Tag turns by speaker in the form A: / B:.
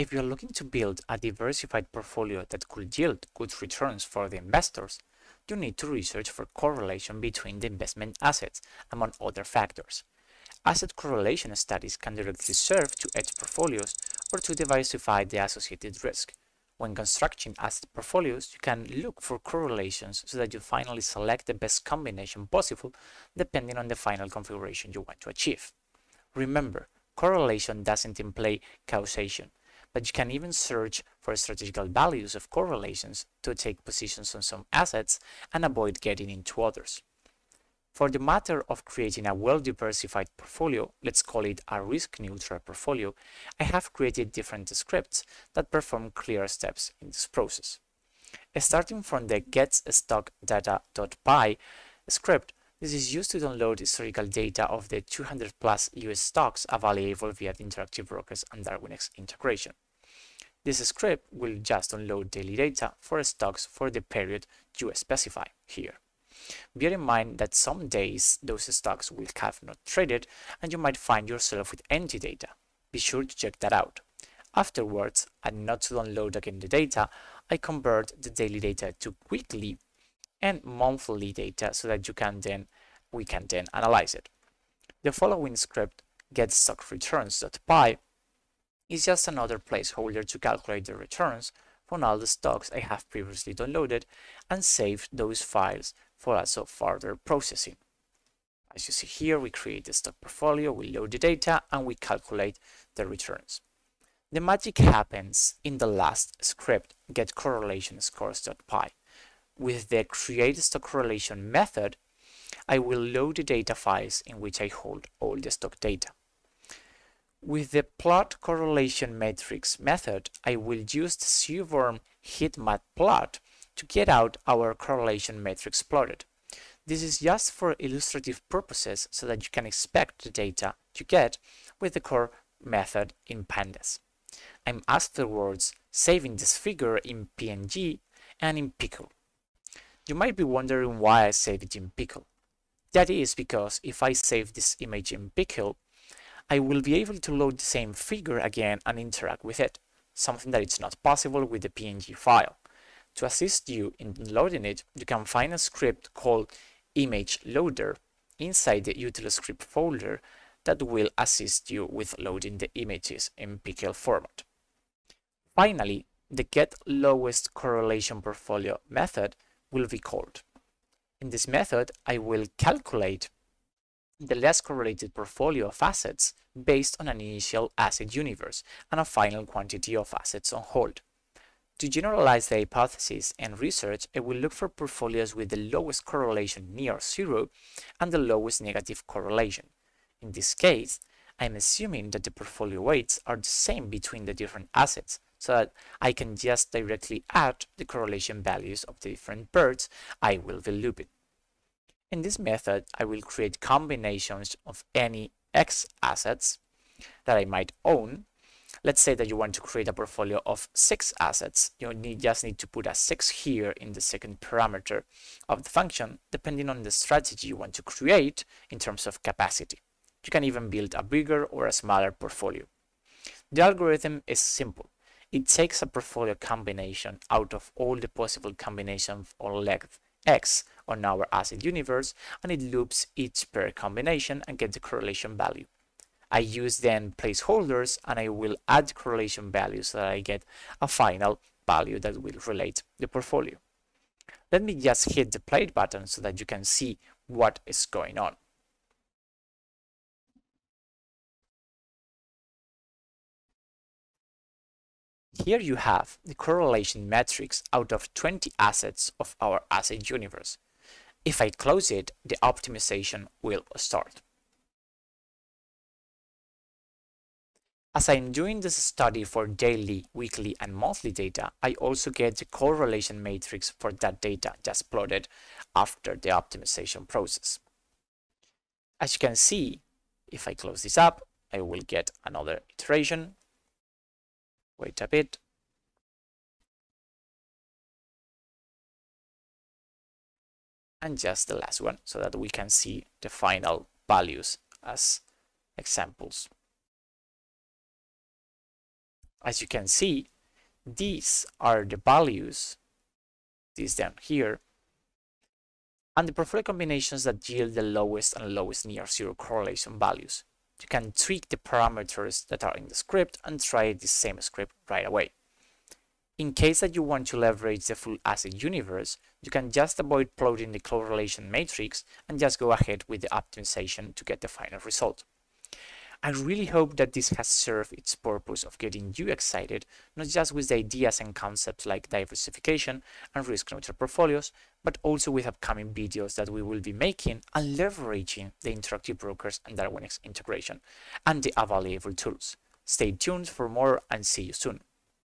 A: If you're looking to build a diversified portfolio that could yield good returns for the investors, you need to research for correlation between the investment assets, among other factors. Asset correlation studies can directly serve to hedge portfolios or to diversify the associated risk. When constructing asset portfolios, you can look for correlations so that you finally select the best combination possible depending on the final configuration you want to achieve. Remember, correlation doesn't imply causation, but you can even search for strategical values of correlations to take positions on some assets and avoid getting into others. For the matter of creating a well-diversified portfolio, let's call it a risk-neutral portfolio, I have created different scripts that perform clear steps in this process. Starting from the getStockData.py script, this is used to download historical data of the 200 plus US stocks available via the Interactive Brokers and Darwinex integration. This script will just download daily data for stocks for the period you specify here. Bear in mind that some days those stocks will have not traded and you might find yourself with empty data. Be sure to check that out. Afterwards, and not to download again the data, I convert the daily data to weekly and monthly data so that you can then we can then analyze it. The following script getStockReturns.py is just another placeholder to calculate the returns from all the stocks I have previously downloaded and saved those files for also further processing. As you see here, we create the stock portfolio, we load the data, and we calculate the returns. The magic happens in the last script, getCorrelationScores.py. With the create stock correlation method, I will load the data files in which I hold all the stock data. With the plot correlation matrix method, I will use the Seaborn heatmap plot to get out our correlation matrix plotted. This is just for illustrative purposes so that you can expect the data you get with the core method in pandas. I'm afterwards saving this figure in PNG and in Pickle. You might be wondering why I save it in Pickle. That is because if I save this image in Pickle, I will be able to load the same figure again and interact with it, something that is not possible with the PNG file. To assist you in loading it, you can find a script called image loader inside the utilscript folder that will assist you with loading the images in Pickle format. Finally, the get lowest correlation portfolio method will be called. In this method, I will calculate the less correlated portfolio of assets based on an initial asset universe and a final quantity of assets on hold. To generalize the hypothesis and research, I will look for portfolios with the lowest correlation near zero and the lowest negative correlation. In this case, I'm assuming that the portfolio weights are the same between the different assets, so that I can just directly add the correlation values of the different birds I will be looping. In this method, I will create combinations of any X assets that I might own Let's say that you want to create a portfolio of six assets. You need, just need to put a six here in the second parameter of the function, depending on the strategy you want to create in terms of capacity. You can even build a bigger or a smaller portfolio. The algorithm is simple. It takes a portfolio combination out of all the possible combinations of length x on our asset universe and it loops each pair combination and gets the correlation value. I use then placeholders and I will add correlation values so that I get a final value that will relate the portfolio. Let me just hit the play button so that you can see what is going on. Here you have the correlation matrix out of 20 assets of our asset universe. If I close it, the optimization will start. As I'm doing this study for daily, weekly, and monthly data, I also get the correlation matrix for that data just plotted after the optimization process. As you can see, if I close this up, I will get another iteration. Wait a bit. And just the last one so that we can see the final values as examples. as you can see, these are the values, these down here, and the portfolio combinations that yield the lowest and lowest near zero correlation values. You can tweak the parameters that are in the script and try the same script right away. In case that you want to leverage the full asset universe, you can just avoid plotting the correlation matrix and just go ahead with the optimization to get the final result. I really hope that this has served its purpose of getting you excited, not just with the ideas and concepts like diversification and risk-neutral portfolios, but also with upcoming videos that we will be making and leveraging the interactive brokers and Darwinex integration and the available tools. Stay tuned for more and see you soon.